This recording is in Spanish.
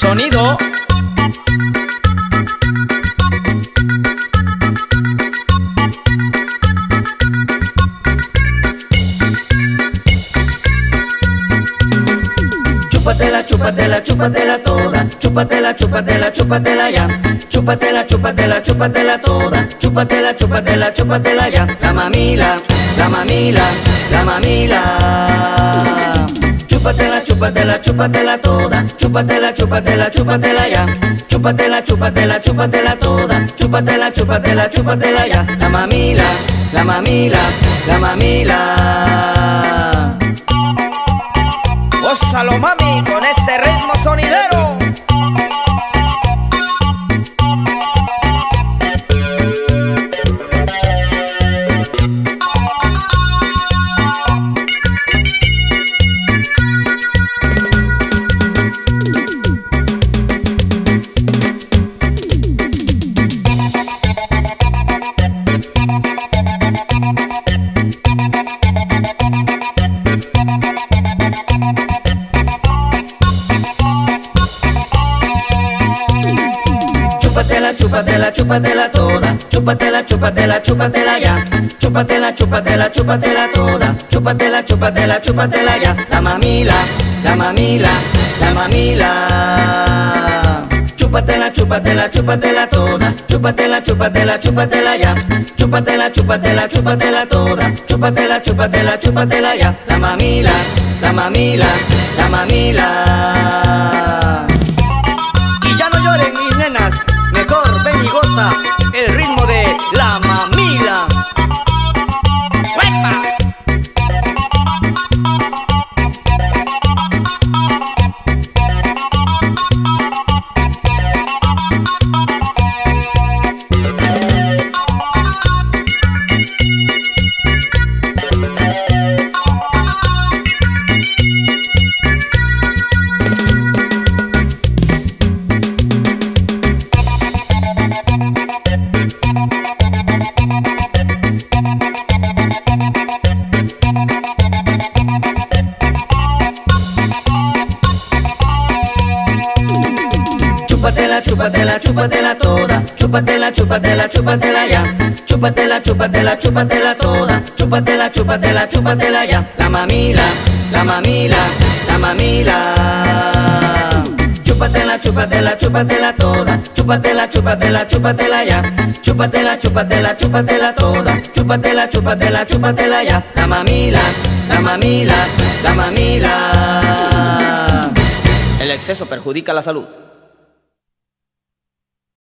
Sonido Chúpatela, chúpatela, chúpatela toda. Chúpatela, chúpatela, chúpatela ya. Chúpatela, chúpatela, chúpatela toda. Chúpatela, chúpatela, chúpatela ya. La mamila, la mamila, la mamila. Chúpatela, chúpatela, chúpatela toda. Chúpatela, chúpatela, chúpatela ya. Chúpatela, chúpatela, chúpatela toda. Chúpatela, chúpatela, chúpatela ya. La mamila, la mamila, la mamila. Gózalo mami con este ritmo sonidero. Chúpatela, chúpatela, chúpatela toda. Chúpatela, chúpatela, chúpatela ya. Chúpatela, chúpatela, chúpatela toda. Chúpatela, chúpatela, chúpatela ya. La mamila, la mamila, la mamila. Chúpatela, chúpatela, chúpatela toda. Chúpatela, chúpatela, chúpatela ya. Chúpatela, chúpatela, chúpatela toda. Chúpatela, chúpatela, chúpatela ya. La mamila, la mamila, la mamila. El ritmo de la Chúpatela, chúpatela, toda. Chúpatela, chúpatela, chúpatela ya. Chúpatela, chúpatela, chúpatela toda. Chúpatela, chúpatela, chúpatela ya. La mamila, la mamila, la mamila. Chúpatela, chúpatela, chúpatela toda. Chúpatela, chúpatela, chúpatela ya. Chúpatela, chúpatela, chúpatela toda. Chúpatela, chúpatela, chúpatela ya. La mamila, la mamila, la mamila. El exceso perjudica la salud.